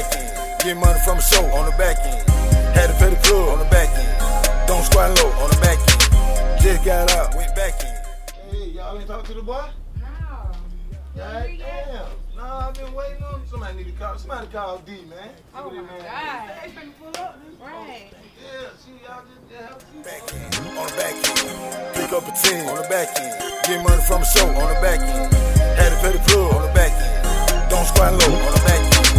back end. Get money from a show on the back end. Had to pay the club on the back end. Don't squat low on the back end. Just got out, went back in. Hey, y'all ain't talk to the boy? No. God damn. No, I've been waiting on somebody need to call. Somebody call D, man. Oh Look my this God. man. Hey, finna pull up. Right. Yeah, see, y'all just, yeah, help you. Back end, on the back end. Pick up a 10 on the back end. Get money from a show on the back end. Had to pay the club on the back end. Don't squat low on the back end.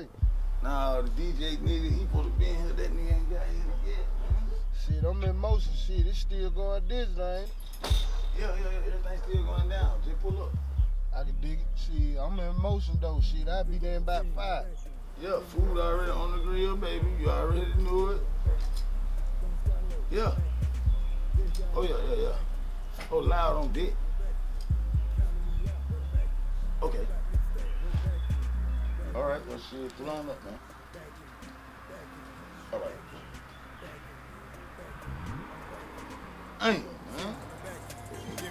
Say he on the way. Nah, the DJ nigga, he supposed to be in here. That nigga ain't got here yet. Shit, I'm in motion. Shit, it's still going digital, ain't it? Yeah, yeah, yeah, everything's still going down. Just pull up. I can dig it. Shit, I'm in motion though. Shit, I'll be there in about five. Yeah, food already on the grill, baby. You already knew it. Yeah. Oh, yeah, yeah, yeah. Oh, loud on dick. Okay. All right, well, shit, pull on up, man. All right. Hey, man.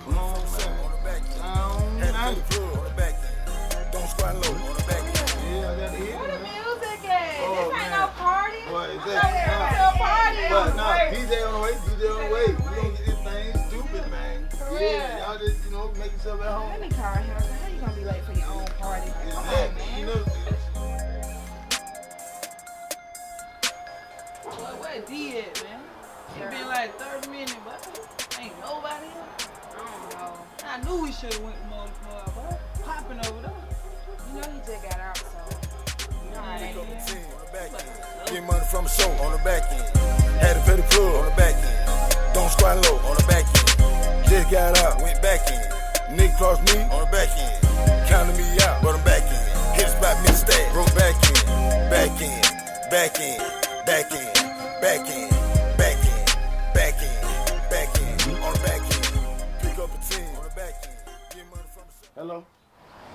Come on, On man. the back end. Down, to down. pay the club on the back end. Don't squat low on the back end. Yeah, I got to hit Where the music at? Oh, this ain't man. no party. What is I that? thought there was Nah. party. But on the nah. DJ on the way, DJ on the way. We gonna get this thing stupid, man. Yeah, y'all just, you know, make yourself at home. Let me call him. Should have went more, more, but popping over there. You know he just got out, so you know how they Pick up do. a 10 on the back end. Get money from a show on the back end. Had to pay the club on the back end. Don't squat low on the back end. Just got out, went back in. Nigga crossed me on the back end. Counted me out, but I'm back in. Hit a spot, me stack. Broke back in, back in, back in, back in, back in,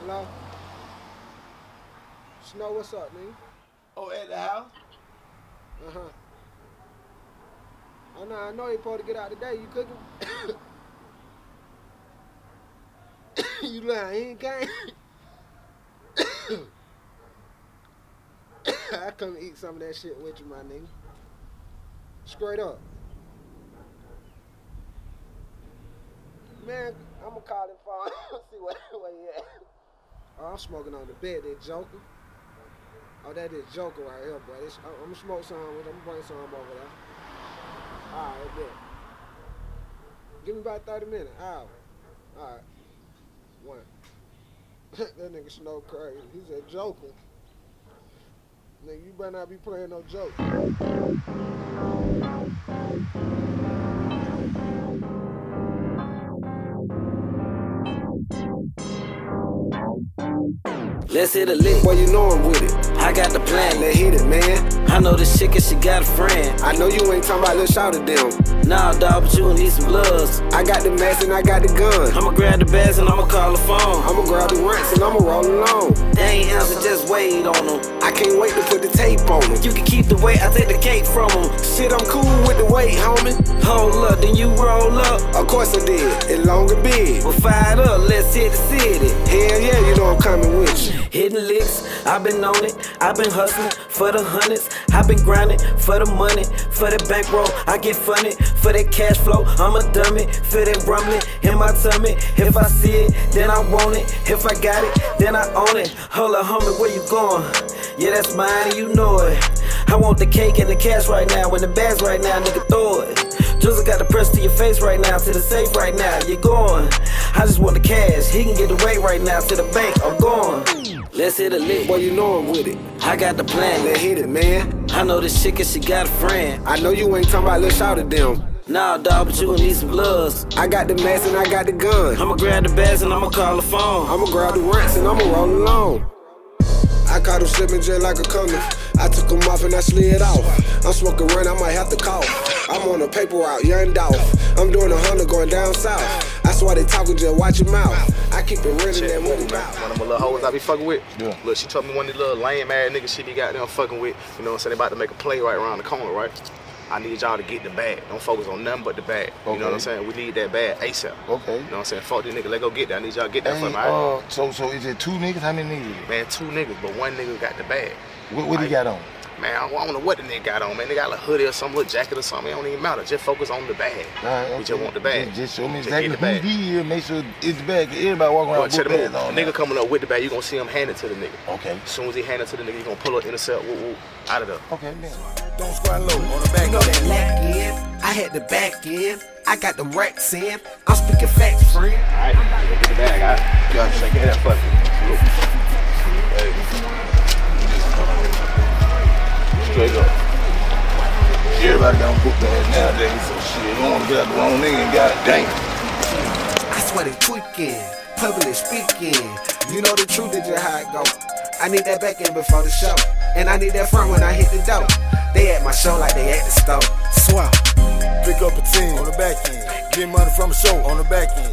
Hello? Snow, what's up, nigga? Oh, at the house? Uh huh. Oh no, I know you supposed to get out today. You cooking? you lying? He ain't came. I come eat some of that shit with you, my nigga. Straight up. Man, I'm gonna call him phone. See where, where he at. Oh, I'm smoking on the bed, that Joker. Oh, that is Joker right here, boy. This, I'm, I'm gonna smoke some with. I'm gonna bring some over there. Alright, bet. Give me about 30 minutes. Hour. Alright. One. that nigga Snow crazy. He's a Joker. Nigga, you better not be playing no joke. Let's hit a lick. Boy, you know I'm with it. I got the plan. Let's hit it, man. I know this chick cause she got a friend. I know you ain't talking about little shout at them. Nah, dog, but you need some bloods. I got the mask and I got the gun. I'ma grab the bags and I'ma call the phone. I'ma grab the rents and I'ma roll along. They ain't answer, just wait on them. I can't wait to put the tape on them. You can keep the weight, I take the cake from them. Shit, I'm cool with the weight, homie. Hold up, then you roll up. Of course I did. It long and big. We're fired up, let's hit the city. Hell yeah, you know I'm coming with you. Hitting licks, I've been on it. I've been hustling for the hundreds. I've been grinding for the money, for the bankroll. I get funny for that cash flow. I'm a dummy, feel that rumbling in my tummy. If I see it, then I want it. If I got it, then I own it. Hold up, homie, where you going? Yeah, that's mine, and you know it. I want the cake and the cash right now. When the bags right now, nigga, throw it. Joseph got the press to your face right now, to the safe right now. You're going. I just want the cash. He can get weight right now to the bank. I'm going. Let's hit a lick. Boy, you know I'm with it. I got the plan. Let's hit it, man. I know this chick cause she got a friend. I know you ain't talking about let's shout at them. Nah, dog, but you gon' need some bloods. I got the mask and I got the gun. I'ma grab the bags and I'ma call the phone. I'ma grab the rents and I'ma roll alone. I caught him slipping just like a coming. I took him off and I slid off. I'm smoking run, I might have to cough. I'm on a paper route, young Dolph. I'm doing a hundred going down south. I swear they talking, just watch your mouth. I keep it real in that money mouth. One of my little hoes I be fucking with. Yeah. Look, she told me one of the little lame ass niggas she be goddamn fucking with. You know what I'm saying? They about to make a play right around the corner, right? I need y'all to get the bag. Don't focus on nothing but the bag. You know what I'm saying? We need that bag ASAP. Okay. You know what I'm saying? Fuck this nigga. Let go get that. I need y'all to get that Hey, for me. all right? uh, so so is it two niggas? How many niggas? is it? Man, two niggas, but one nigga got the bag. What, what he got on? Man, I don't know what the nigga got on, man. They got a hoodie or some little jacket or something. It don't even matter. Just focus on the bag. All right, We just want the bag. Just, just show me Just exactly get the who bag. he is. Make sure it's the bag. 'cause Everybody walking around with the move. bags on. Nigga coming up with the bag, you gonna see him hand it to the nigga. Okay. As soon as he hand it to the nigga, you gonna pull up, intercept, whoop, whoop, out of there. Okay, man. Don't squat low on the back You know that lack in, I had the back in. I got the racks in. I'm speaking facts, friend. Alright, get the bag, alright? Yeah. Shake your head Straight up. Everybody done book that nowadays, so shit, you don't wanna get out the wrong nigga and goddamn. I swear they tweaking, public speaking. You know the truth, is just how it go. I need that back end before the show, and I need that front when I hit the dough. They at my show like they at the store. Swap. Pick up a team on the back end. Get money from the show on the back end.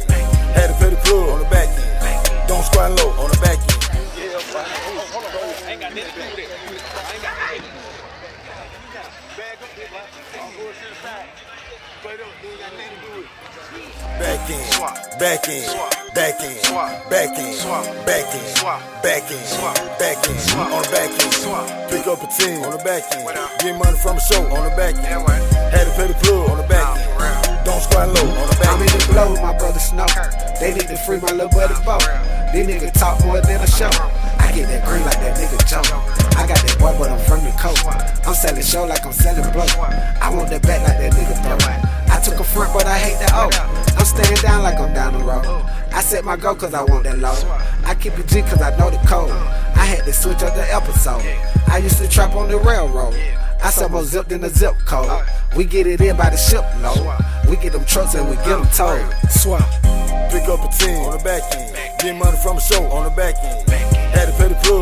Had to pay the plug on the back end. Don't squat low on the back end. Back end, back end, back end, back end, back end, back end, back end, on the back end. Pick up a team on the back end. Get money from the show on the back end. Had to pay the plug on the back end. Don't squat low on the back I'm in the blow with my brother Snow. They need to free my little buddy Bo. These niggas talk more than a show. I get that green like that nigga Joe. I got that boy, but I'm from the coast. I'm selling show like I'm selling blow. I want that back like that nigga bro. Took a front, but I hate that O. I'm standing down like I'm down the road. I set my goal cause I want that low. I keep it G cause I know the code. I had to switch up the episode. I used to trap on the railroad. I sell more zip than a zip code. We get it in by the ship shipload. We get them trucks and we get them towed. Swap. Pick up a team on the back end. Get money from the show on the back end. Had to pay the plug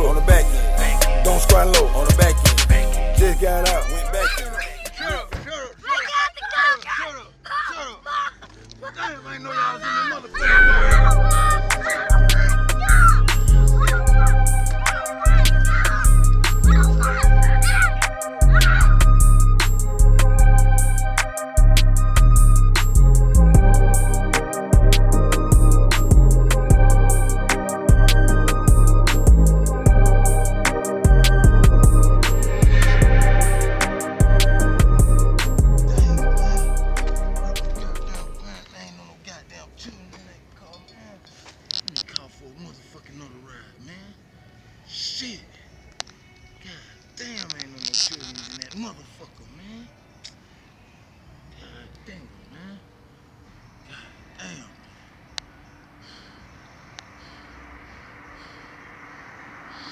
Shit. God damn, ain't no no children in that motherfucker, man. God damn, man. God damn.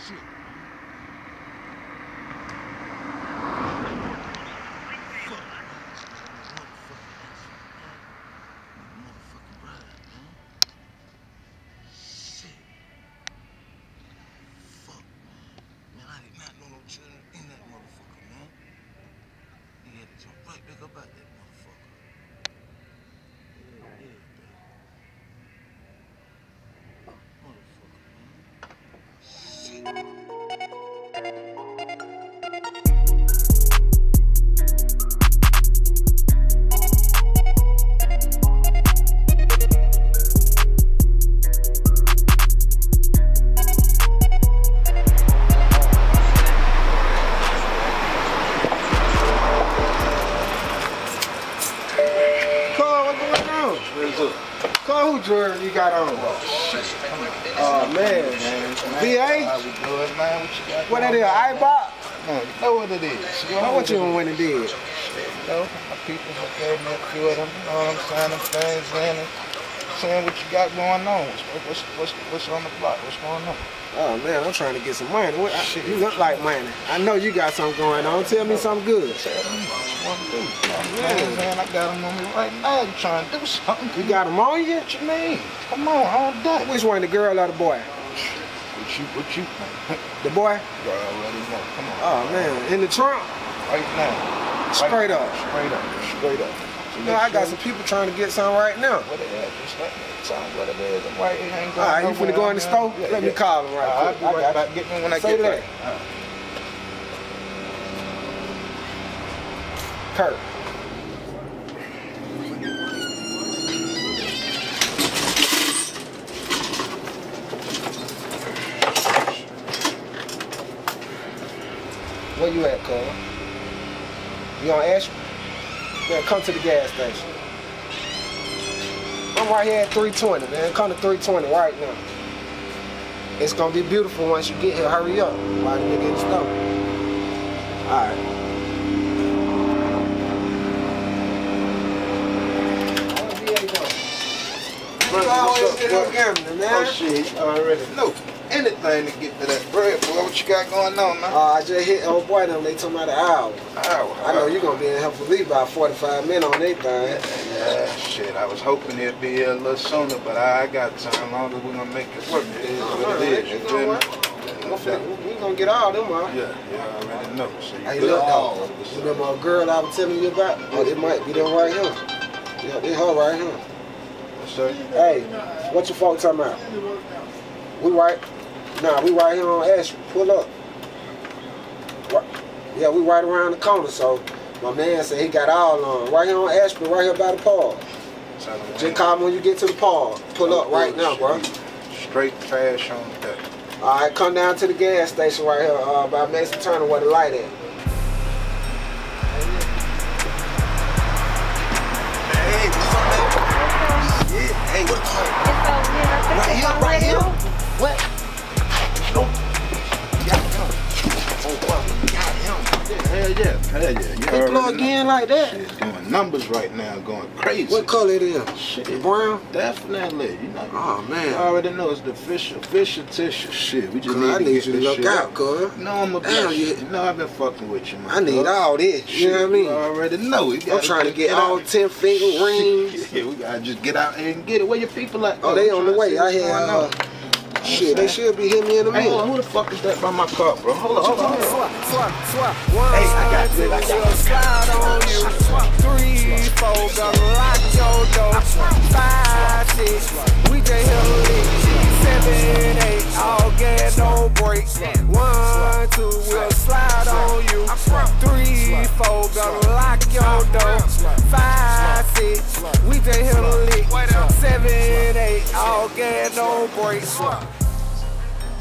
Shit. Fuck. Motherfucking motherfucking ride, man. Shit. Fuck, man. Man, I did not know no children in that motherfucker, man. He had to jump right back up out that motherfucker. Yeah, yeah, baby. Motherfucker, what it is. You know How what you went and did? You know, my people have gave me a few of them. You know what I'm saying? Them things in and saying what you got going on. What's, what's, what's, on the block? What's going on? Oh man, I'm trying to get some money. What, I, you look like money. I know you got something going on. Tell me something good. Tell me what you want to do. What I'm? I got them on me right now. You trying to do something. You got them on you? What you mean? Come on, all day. Which one, the girl or the boy? What you, what you think? The boy? You already know. Come on. Oh man, in the trunk. Right now. Straight up. Straight up. Straight up. You know, I got some people trying to get some right now. What it is? Just let me tell what it is. I'm right here. Ain't All right, you finna go in the store? Yeah, Let me call him right All quick. I'll be right back. Get me when I Say get that. back. All right. Kurt. You on Ash? Man, come to the gas station. I'm right here at 320, man. Come to 320 right now. It's gonna be beautiful once you get here. Hurry up. While the nigga in the store. Alright. Brother, always get bro? up man. Oh shit, already know. Anything to get to that bread, boy. What you got going on, man? Uh, I just hit old boy them. They told me an hour. Ow, I know ow. you gonna be in here for me about 45 minutes on that thing. Yeah, shit. I was hoping it'd be here a little sooner, but I got time. Long as we're gonna make it work. It is what it is. You feel know me? what? We finna- We gonna get all them out. Yeah, yeah, I already know. So you Hey, look though. You remember a girl I was telling you about? Oh, it might be them right here. Yeah, they her right here. Yes, sir. Hey, what you folks talking about? We right? Nah, we right here on Ash. Pull up. Right. Yeah, we right around the corner. So my man said he got all on. Right here on Ashby, right here by the park. Tell 'em Just when- call me when you get to the park. Pull up right now, bro. Straight fast on that. All right, come down to the gas station right here uh, by Mason Turner where the light at. Hey, what's up, man? Shit. Hey, what's up? Right here, right here. What? Him. Hell yeah, hell yeah. You They plug know. in like that. Shit's going numbers right now, going crazy. What color it is? Shit. Brown? Definitely. You know. Oh You man. already know it's the official, official tissue shit. We just need I to need get you to look shit out, cuz. No, I'm a bless you-. No, I've been fucking with you, man. I need all this. You know what I mean? You already know. You I'm trying to get out. all 10 finger rings. Yeah, we gotta just get out and get it. Where your people at? Oh, they on the way. I had. Shit, they should be hitting me in a Hey, hold on, who the fuck is that by my car, bro? Hold on, hold on. Swap, swap, swap. One, Hey, I got this, I got slide on you. Three, four, gonna lock your door. Five, six, we just hit a lick. Seven, eight, all gas, no brakes. One, two, we'll slide on you. Three, four, gonna lock your door. Five, six, we just hit a lick. Seven, eight, all gas, no brakes.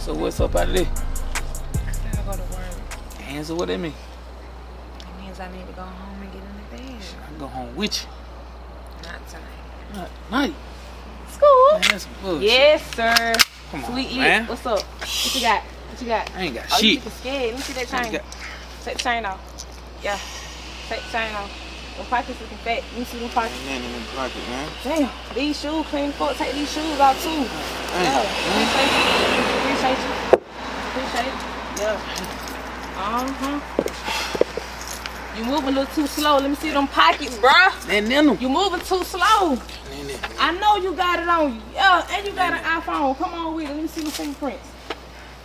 So what's up out of there? I go to work. Answer what that mean? That means I need to go home and get in the bed. I can go home with you. Not tonight. Not night. School? Man, that's some bullshit. Yes, sir. Come on, Sweet man. Eat. What's up? What you got? What you got? I ain't got Oh, you shit. looking scared. Let me see that chain. got- Take the chain off. Yeah. Take the chain off. The pockets looking fat. Let me see the pockets. Man in the pocket, man. Damn, these shoes clean fuck. Take these shoes off too. Yeah. Appreciate you. Appreciate you. Appreciate it. Yeah. Uh-huh. You moving a little too slow. Let me see them pockets, bruh. And then them. You moving too slow. I know you got it on you. Yeah, and you got an iPhone. Come on with it. Let me see the fingerprints.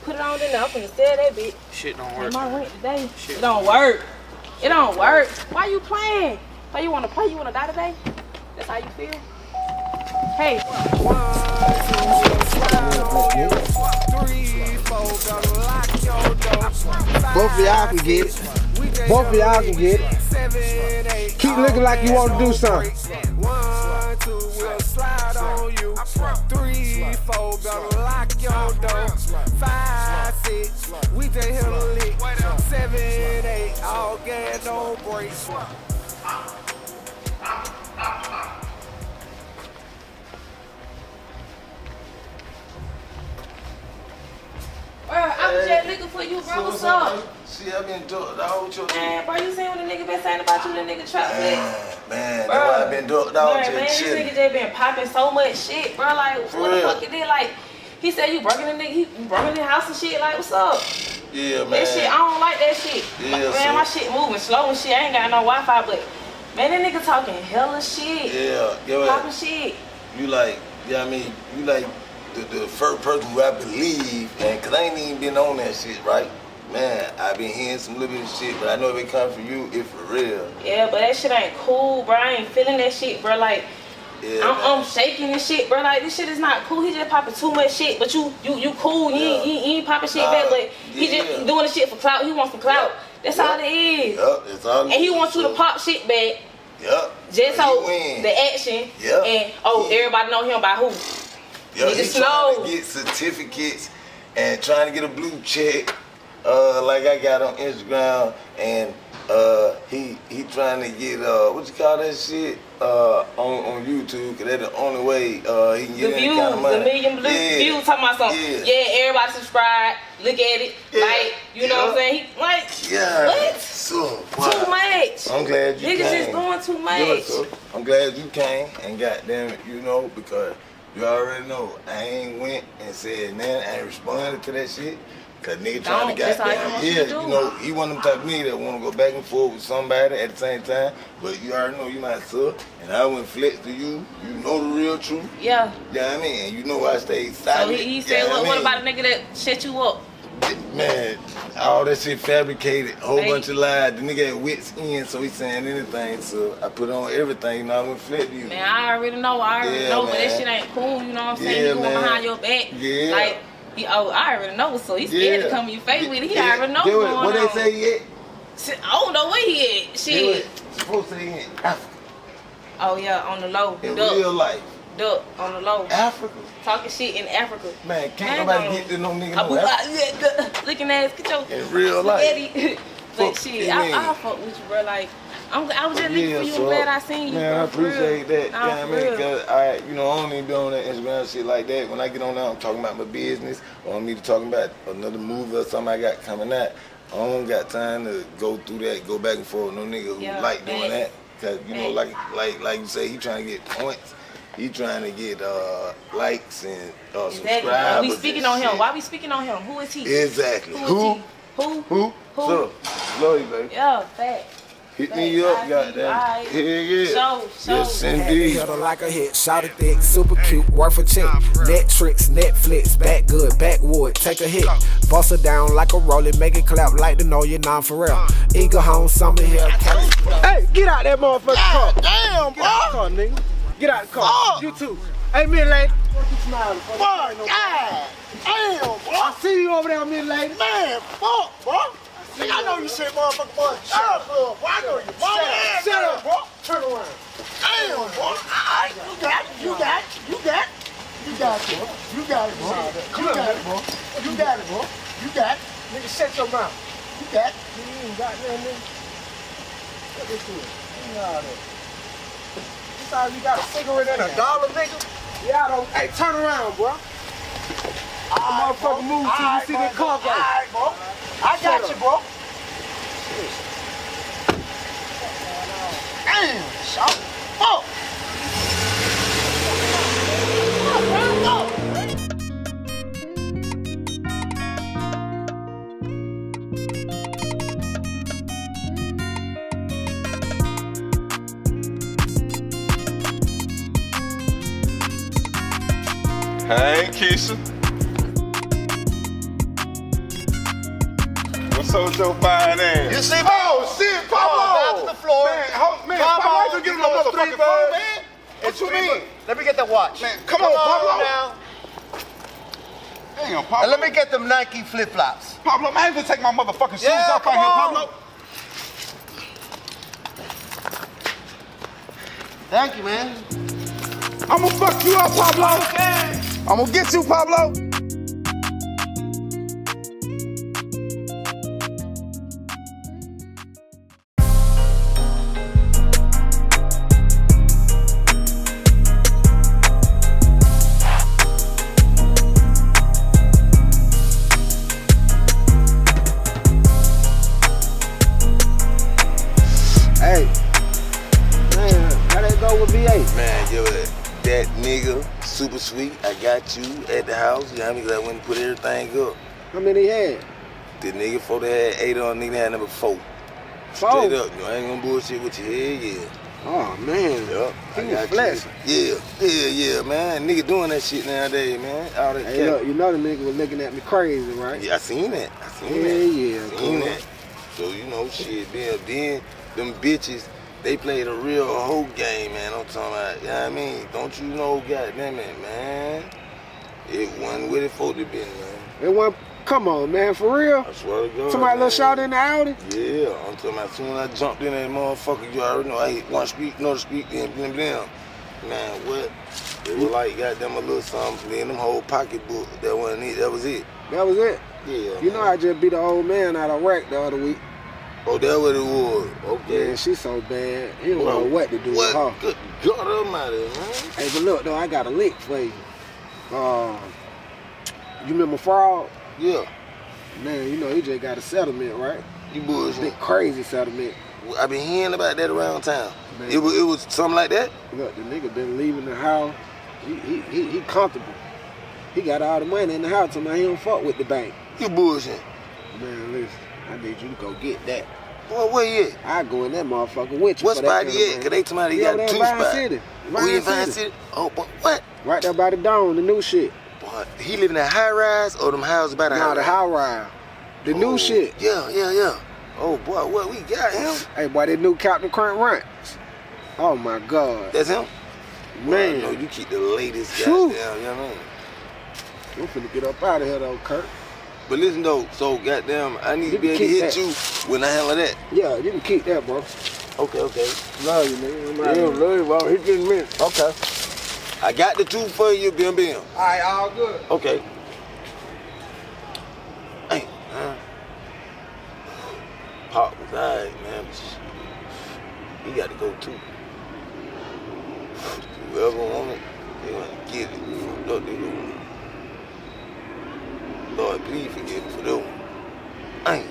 Put it on in there. I'm finna sell that bitch. Shit don't Pay work. my rent today. Shit. It don't work. It don't work. Why you playing? Why you wanna play? You wanna die today? That's how you feel? Hey. Both of y'all can get it. Both of y'all can get it. Keep looking like you want to do something. Four, gonna lock your door. Five, six, we just hit a lick. Seven, eight, all gas, no brakes. Bro, I was just looking for you, bro. What's up? See, I've been doing the whole show. Man, bro, you seen what the nigga been saying about you, the nigga trap? Man, man, that's Bro. why I've been doing dog man, man, this nigga just been popping so much shit, bro. Like, For what the fuck you did? Like, he said you broken the nigga, he broken the house and shit. Like, what's up? Yeah, man. That shit, I don't like that shit. Yeah, man, so- my shit moving slow and shit. I ain't got no Wi-Fi, but man, that nigga talking hella shit, Yeah, yo, popping shit. you like, you know I mean? You like the, the first person who I believe, and cause I ain't even been on that shit, right? man, I've been hearing some little bit of shit, but I know if it come from you, it's for real. Yeah, but that shit ain't cool, bro. I ain't feeling that shit, bro. Like, Yeah, I'm. I'm shaking and shit, bro. Like, this shit is not cool. He just popping too much shit, but you, you, you cool. You, ain't, you, you ain't popping shit Nah, back, but he yeah. just doing the shit for clout. He wants some clout. Yeah. That's Yeah. all it is. Yup, it's all. And he wants you to pop shit back. Yup. Just so the action Yeah. and oh Yeah. everybody know him by who? Yo, Nigga he slow. trying to get certificates and trying to get a blue check, uh, like I got on Instagram, and uh, he he trying to get uh, what you call that shit uh, on on YouTube, cause that's the only way uh, he can The get any views, kind of money. the million blue Yeah. views talking about something. Yeah. Yeah. everybody subscribe, look at it. Yeah. Like, you know what I'm saying? He like Yeah. What? So too much. I'm glad you Niggas came. just doing too much. I'm glad you came and goddamn it, you know, because you already know I ain't went and said man, I ain't responded to that shit. Cause nigga trying to he goddamn you yeah, you know, he one of them type of nigga that wanna go back and forth with somebody at the same time. But you already know you my son, and I went flex to you. You know the real truth. Yeah. Yeah, you know I mean, and you know I stay So silent. he, he yeah, said, what, what mean? about a nigga that shut you up? Man, all that shit fabricated, whole bunch of lies. The nigga at wits in, so he saying anything. So I put on everything, you know, I went flip you. Man, I already know. I already Yeah, know, but that shit ain't cool. You know what I'm saying? Yeah, you going man. behind your back. Yeah. Like, he, oh, I already know. So he's scared to come in your face with it. He Yeah. already know what's what, going what on. they say yet? Shit, I don't know where he at. Shit. Supposed to say in Africa. Oh yeah, on the low. In Duck. real life. Duck on the low. Africa. Talking shit in Africa. Man, can't Man, nobody get to no nigga no Africa. looking ass, get your In real life. but Fuck shit. I, I fuck with you, bro. Like, I'm, I was just looking for you. so, I'm glad I seen you. Man, I real. appreciate that. Nah, you know what I mean? Cause I, you know, I don't even be on that Instagram shit like that. When I get on there, I'm talking about my business, or I'm either talking about another movie or something I got coming out. I don't got time to go through that, go back and forth. No nigga who Yeah, like doing that, cause you know, like like like you say, he trying to get points. He trying to get uh, likes and uh, Exactly. Why subscribers. we speaking on him? shit. Why we speaking on him? Who is he? Exactly. Who is Who? Who? Who? Who? So, love you, baby. Yeah, fact. Hit me up, I see you. goddamn. Alright. Hell yeah. Show, show. Yes, indeed. Hit her like a hit, shot it thick, super cute, worth a check. Netflix, Netflix, back good, backwood, take a hit. Bust her down like a rolling, make it clap like to know you're non for real. Eagle home, summer here, Hey, get out that motherfucking car. Damn, Get out car, nigga. Get out the car. You too. Hey, mid lady. Fuck, God damn, bro. I see you over there, mid lady. Man, fuck, bro. Nigga, I know you said motherfucker, boy. Shut up, bro. Boy, I know you. Mama ass Shut up. bro. Turn around. Damn, bro. Right, you got it. You got it. You got it. You got it, bro. You got it, bro. You got it, bro. You got it, bro. You got it. Nigga, shut your mouth. You got it. You ain't got nothing, nigga. Look at this. You know that. How you got a cigarette and a dollar, nigga? Yeah, I don't. Hey, turn around, bro. The motherfucker move till you see that car go. All right, bro. I got you, bro. Damn, shot. Fuck. Hey, Keisha. What's up with your fine ass? You see, oh shit, Pablo. Down to the floor. Man, hold- man, Pablo, Pablo, I can give him a you know, motherfucking three phone, man. What you mean? Let me get the watch. Man, come on, Pablo. now. Damn, And Pablo. let me get them Nike flip flops. Pablo, man, I ain't gonna take my motherfucking shoes Yeah, off out here. Pablo. Thank you, man. I'm gonna fuck you up, Pablo. I'm gonna get you, Pablo. Hey. Man, how that go with VA? Man, yo, that nigga, super sweet. I got you at the house. You know what I mean? I went and put everything up. How many had? The nigga before they had eight on, nigga had number four. Four. Straight up, you know, I ain't gonna bullshit with you. Hell yeah. Oh man. Yup. He I was got flexing. Yeah, yeah, yeah, man. Nigga doing that shit nowadays, man. All that Hey, look, you know the nigga was looking at me crazy, right? Yeah, I seen that. I seen Yeah, that. yeah, Seen cool. that. So you know, shit. Then, then them bitches, they played a real whole game, man. I'm talking about. You know what I mean? Don't you know? Goddamn it, man. It wasn't with it for the been, man. It wasn't, come on, man, for real? I swear to God. Somebody man. little shot in the Audi? Yeah, I'm talking about. Soon as I jumped in that motherfucker, you already know I hit one street, another street, then blim blim. Man, what? It was like goddamn a little something. Then them whole pocketbook. That wasn't it. That was it. That was it. Yeah. You know I just beat the old man out of whack the other week. Oh, that what it was. Okay. Man, she so bad. He don't Bro, know what to do what? with her. Good God Almighty, man. Hey, but look though, I got a lick for you. Uh, you remember Fraud? Yeah. Man, you know he just got a settlement, right? You bullshit. Big crazy settlement. I've been hearing about that around town. Man. It was, it was something like that. Look, the nigga been leaving the house. He he he, he comfortable. He got all the money in the house. Somebody he don't fuck with the bank. You bullshit. Man, listen, I need you to go get that. Boy, where you at? I go in that motherfucker with you. What spot he at? Cause they somebody He got two spots. City. Oh, he Vine City. City? Oh, but what? Right there by the dome, the new shit. Boy, he living in a high rise or them houses by the Nah, high the rise? high ride. The Oh, new shit. Yeah, yeah, yeah. Oh boy, what we got him? Hey, boy, that new Captain Crunch Ranch. Oh my God. That's him. Man. Boy, you keep the latest Phew. goddamn. You know what I mean? I'm finna get up out of here though, Kurt. But listen though, so goddamn, I need You to be able to hit that. you when I handle that. Yeah, you can keep that, bro. Okay, okay. Love you, nigga. I'm Yeah, here. love you, bro. Hit this minute. Okay. I got the two for you, Bim Bim. All right, all good. Okay. Hey, man. Pop was alright, man. but He got to go too. Whoever want it, they want to get it. Up, they go. Lord, please forgive me for them. I